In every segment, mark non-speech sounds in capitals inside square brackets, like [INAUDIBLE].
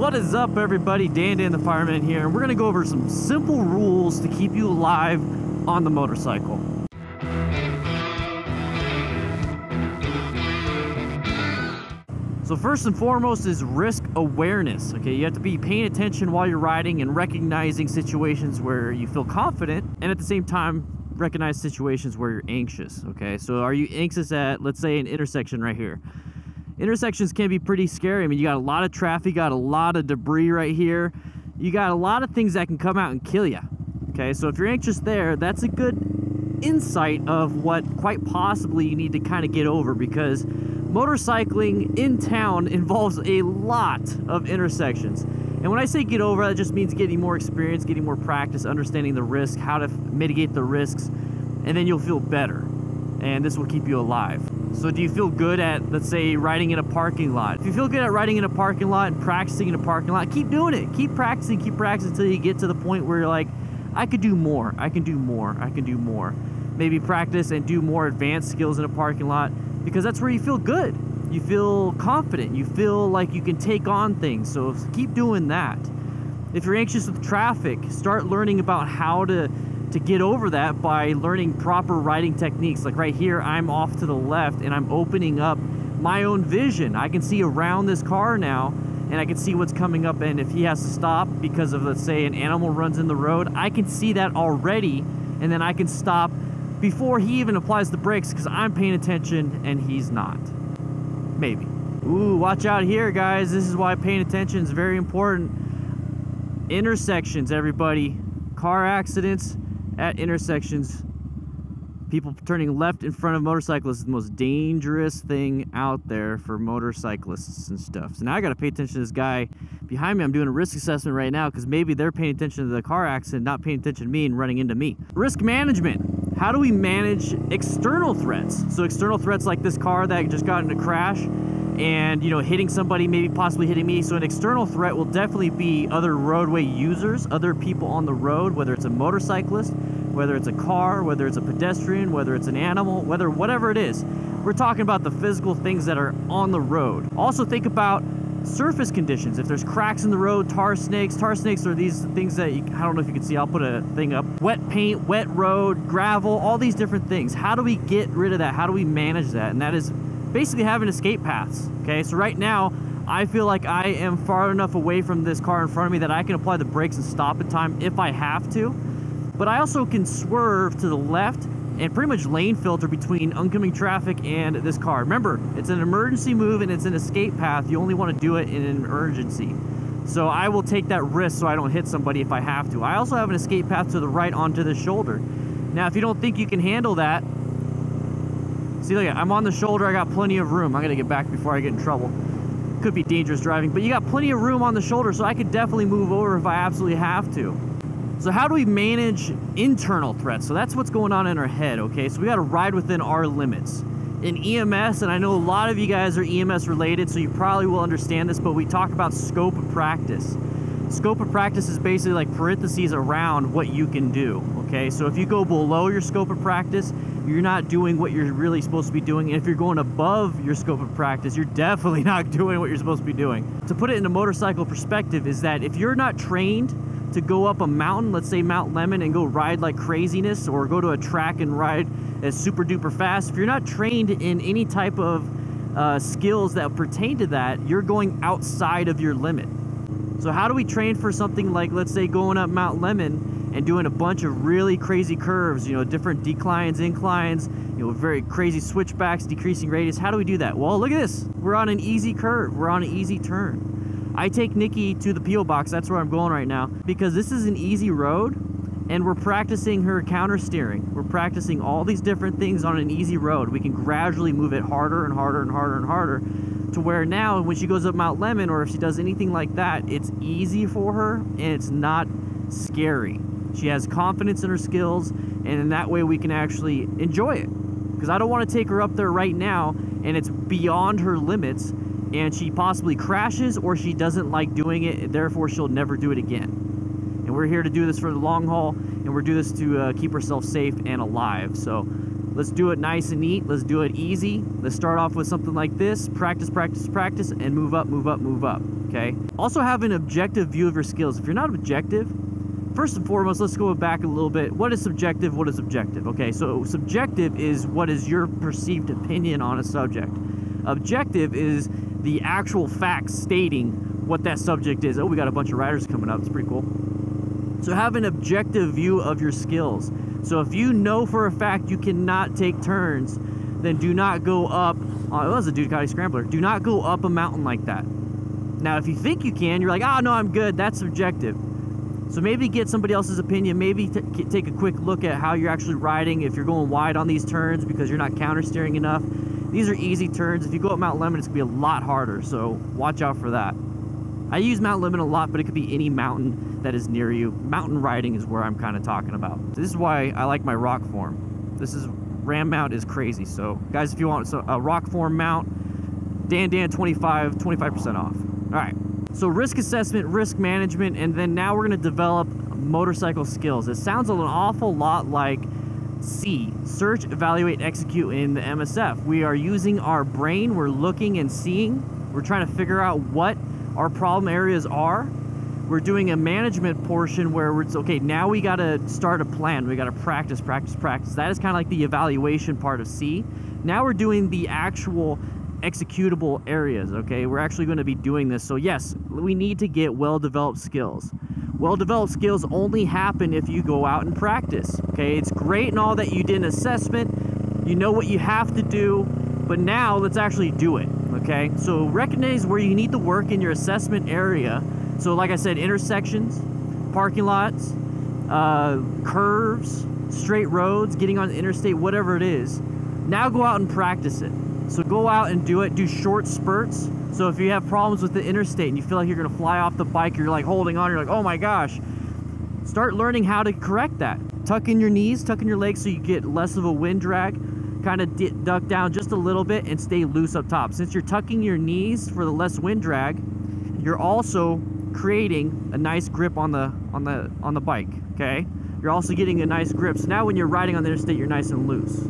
What is up, everybody? Dan Dan the Fireman here, and we're going to go over some simple rules to keep you alive on the motorcycle. So first and foremost is risk awareness. Okay, you have to be paying attention while you're riding and recognizing situations where you feel confident, and at the same time recognize situations where you're anxious. Okay, so are you anxious at, let's say, an intersection right here? Intersections can be pretty scary. I mean, you got a lot of traffic, got a lot of debris right here. You got a lot of things that can come out and kill you. Okay, so if you're anxious there, that's a good insight of what quite possibly you need to kind of get over because motorcycling in town [LAUGHS] involves a lot of intersections. And when I say get over, that just means getting more experience, getting more practice, understanding the risk, how to mitigate the risks, and then you'll feel better. And this will keep you alive. So do you feel good at, let's say, riding in a parking lot? If you feel good at riding in a parking lot and practicing in a parking lot, keep doing it. Keep practicing, keep practicing until you get to the point where you're like, I could do more, I can do more, I can do more. Maybe practice and do more advanced skills in a parking lot because that's where you feel good. You feel confident. You feel like you can take on things. So keep doing that. If you're anxious with traffic, start learning about how to to get over that by learning proper riding techniques. Like right here, I'm off to the left and I'm opening up my own vision. I can see around this car now and I can see what's coming up and if he has to stop because of let's say an animal runs in the road, I can see that already and then I can stop before he even applies the brakes because I'm paying attention and he's not. Maybe. Ooh, watch out here, guys. This is why paying attention is very important. Intersections, everybody. Car accidents at intersections. People turning left in front of motorcyclists is the most dangerous thing out there for motorcyclists and stuff. So now I got to pay attention to this guy behind me. I'm doing a risk assessment right now because maybe they're paying attention to the car accident, not paying attention to me and running into me. Risk management how do we manage external threats? So external threats like this car that just got in a crash and you know hitting somebody maybe possibly hitting me so an external threat will definitely be other roadway users other people on the road whether it's a motorcyclist whether it's a car whether it's a pedestrian whether it's an animal whether whatever it is we're talking about the physical things that are on the road also think about surface conditions. If there's cracks in the road, tar snakes. Tar snakes are these things that you, I don't know if you can see. I'll put a thing up. Wet paint, wet road, gravel, all these different things. How do we get rid of that? How do we manage that? And that is basically having escape paths. Okay, so right now, I feel like I am far enough away from this car in front of me that I can apply the brakes and stop in time if I have to. But I also can swerve to the left and pretty much lane filter between oncoming traffic and this car. Remember, it's an emergency move and it's an escape path. You only want to do it in an emergency. So I will take that risk so I don't hit somebody if I have to. I also have an escape path to the right onto the shoulder. Now, if you don't think you can handle that, see, look, I'm on the shoulder. I got plenty of room. I'm going to get back before I get in trouble. Could be dangerous driving, but you got plenty of room on the shoulder, so I could definitely move over if I absolutely have to. So how do we manage internal threats? So that's what's going on in our head, okay? So we got to ride within our limits. In EMS, and I know a lot of you guys are EMS related, so you probably will understand this, but we talk about scope of practice. Scope of practice is basically like parentheses around what you can do, okay? So if you go below your scope of practice, you're not doing what you're really supposed to be doing. And if you're going above your scope of practice, you're definitely [LAUGHS] not doing what you're supposed to be doing. To put it in a motorcycle perspective is that if you're not trained to go up a mountain, let's say Mount Lemmon, and go ride like craziness, or go to a track and ride as super duper fast, if you're not trained in any type of uh, skills that pertain to that, you're going outside of your limit. So how do we train for something like, let's say, going up Mount Lemmon and doing a bunch of really crazy curves, you know, different declines, inclines, you know, very crazy switchbacks, decreasing radius. How do we do that? Well, look at this. We're on an easy curve. We're on an easy turn. I take Nikki to the P.O. box, that's where I'm going right now, because this is an easy road and we're practicing her counter steering. We're practicing all these different things on an easy road. We can gradually move it harder and harder and harder and harder to where now when she goes up Mount Lemmon or if she does anything like that, it's easy for her and it's not scary. She has confidence in her skills and in that way we can actually enjoy it. Because I don't want to take her up there right now and it's beyond her limits and she possibly crashes or she doesn't like doing it, therefore she'll never do it again. And we're here to do this for the long haul, and we're doing this to uh, keep ourselves safe and alive. So let's do it nice and neat. Let's do it easy. Let's start off with something like this. Practice, practice, practice, and move up, move up, move up. okay? Also have an objective view of your skills. If you're not objective, first and foremost, let's go back a little bit. What is subjective? What is objective? Okay, so subjective is what is your perceived opinion on a subject. Objective is the actual facts stating what that subject is. Oh, we got a bunch of riders coming up. It's pretty cool. So have an objective view of your skills. So if you know for a fact you cannot take turns, then do not go up. Oh, it was a Ducati Scrambler. Do not go up a mountain like that. Now, if you think you can, you're like, oh, no, I'm good. That's subjective. So maybe get somebody else's opinion. Maybe take a quick look at how you're actually riding. If you're going wide on these turns because you're not counter steering enough, these are easy turns. If you go up Mount Lemmon, it's gonna be a lot harder. So watch out for that. I use Mount Lemmon a lot, but it could be any mountain that is near you. Mountain riding is where I'm kind of talking about. This is why I like my Rokform. This is ram mount is crazy. So guys, if you want a Rokform mount, Dan Dan 25, 25% off. All right. So risk assessment, risk management, and then now we're gonna develop motorcycle skills. It sounds an awful lot like SEE, search, evaluate, execute in the MSF. We are using our brain, we're looking and seeing, we're trying to figure out what our problem areas are. We're doing a management portion where it's okay, now we got to start a plan. We got to practice, practice, practice. That is kind of like the evaluation part of SEE. Now we're doing the actual executable areas, okay? We're actually going to be doing this. So, yes, we need to get well developed skills. Well developed skills only happen if you go out and practice, okay? It's great and all that you did an assessment, you know what you have to do, but now let's actually do it okay? So recognize where you need to work in your assessment area. So like I said, intersections, parking lots, uh, curves, straight roads, getting on the interstate, whatever it is. Now go out and practice it. So go out and do it, do short spurts. So if you have problems with the interstate and you feel like you're gonna fly off the bike, you're like holding on, you're like, oh my gosh, start learning how to correct that. Tuck in your knees, tuck in your legs so you get less of a wind drag kind of duck down just a little bit and stay loose up top. Since you're tucking your knees for the less wind drag, you're also creating a nice grip on the on the on the bike, okay? You're also getting a nice grip. So now when you're riding on the interstate, you're nice and loose.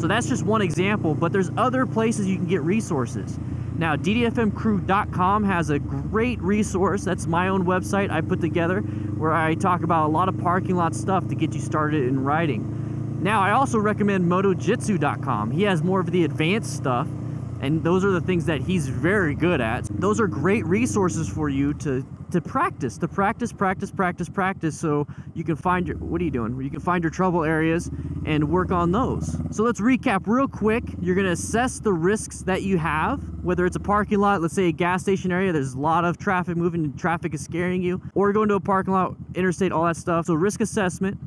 So that's just one example, but there's other places you can get resources. Now, ddfmcrew.com has a great resource. That's my own website I put together where I talk about a lot of parking lot stuff to get you started in riding. Now, I also recommend motojitsu.com. He has more of the advanced stuff, and those are the things that he's very good at. Those are great resources for you to to practice, to practice, practice, practice, practice, so you can find your, what are you doing? You can find your trouble areas and work on those. So let's recap real quick. You're gonna assess the risks that you have, whether it's a parking lot, let's say a gas station area, there's a lot of traffic moving traffic is scaring you, or going to a parking lot, interstate, all that stuff. So risk assessment,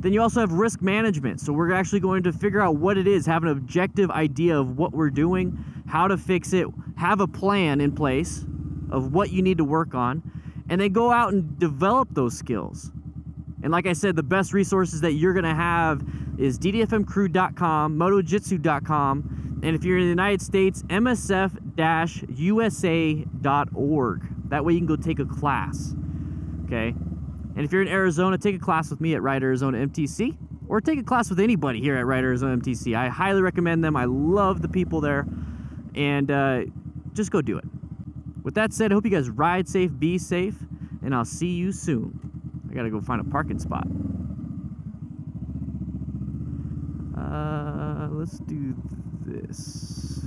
then you also have risk management. So we're actually going to figure out what it is, have an objective idea of what we're doing, how to fix it, have a plan in place of what you need to work on, and then go out and develop those skills. And like I said, the best resources that you're going to have is ddfmcrew.com, motojitsu.com, and if you're in the United States, msf-usa.org. That way you can go take a class. Okay? And if you're in Arizona, take a class with me at Ride Arizona MTC or take a class with anybody here at Ride Arizona MTC. I highly recommend them. I love the people there. And uh, just go do it. With that said, I hope you guys ride safe, be safe, and I'll see you soon. I gotta go find a parking spot. Uh, let's do this.